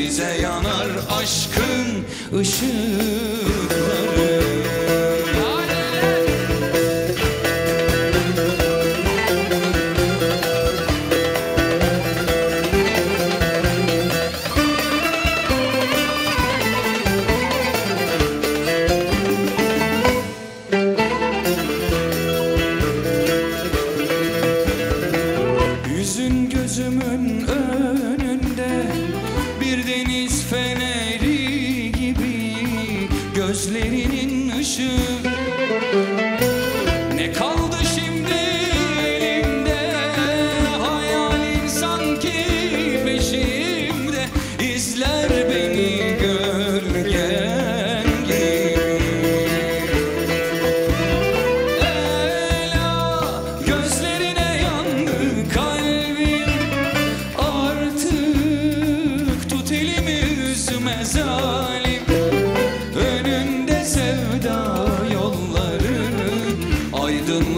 bize yanar aşkın ışıkları gözümün önü Gözlerinin ışığı.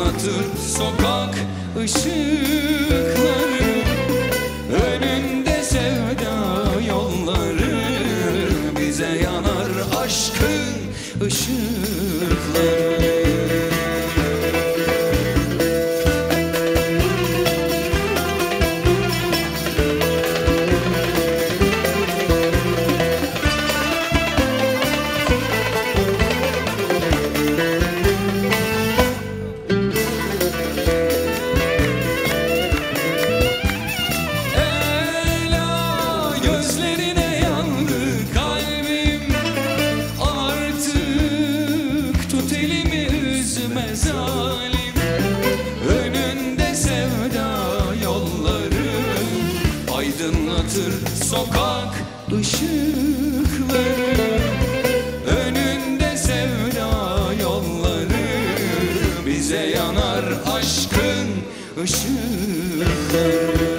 aydınlatır sokak ışıkları Önünde sevda yolları bize yanar aşkın ışıkları. Önünde sevda yolları Aydınlatır sokak ışıkları. Önünde sevda yolları Bize yanar aşkın ışıkları.